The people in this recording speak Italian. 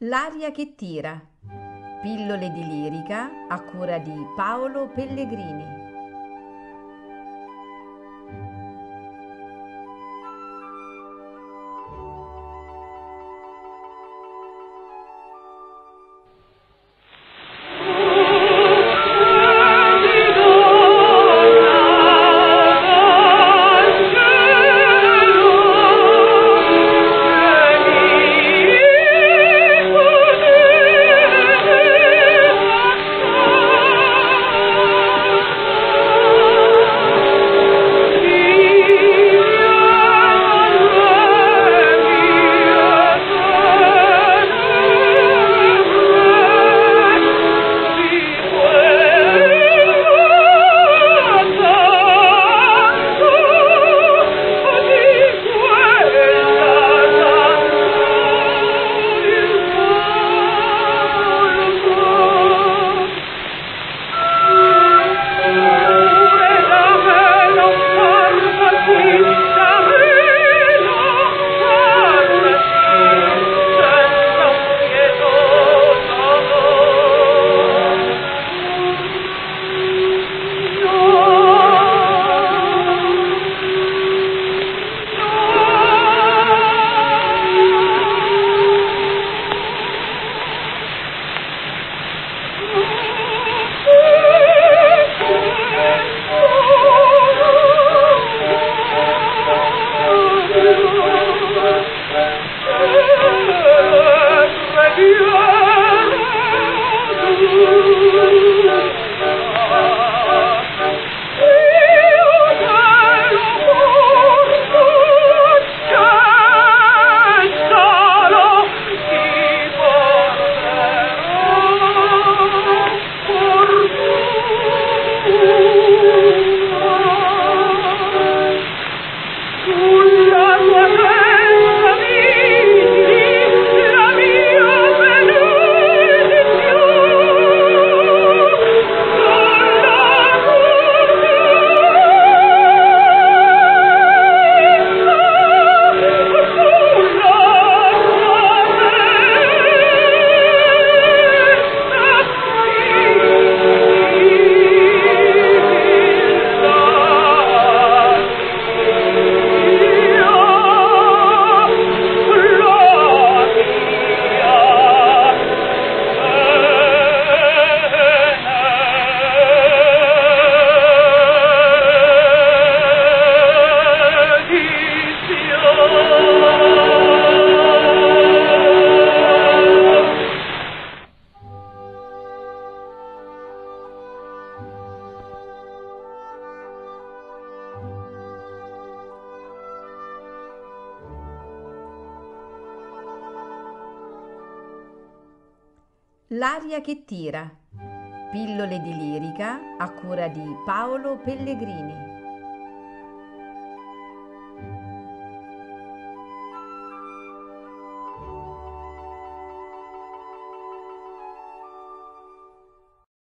L'aria che tira. Pillole di lirica a cura di Paolo Pellegrini. L'aria che tira. Pillole di lirica a cura di Paolo Pellegrini.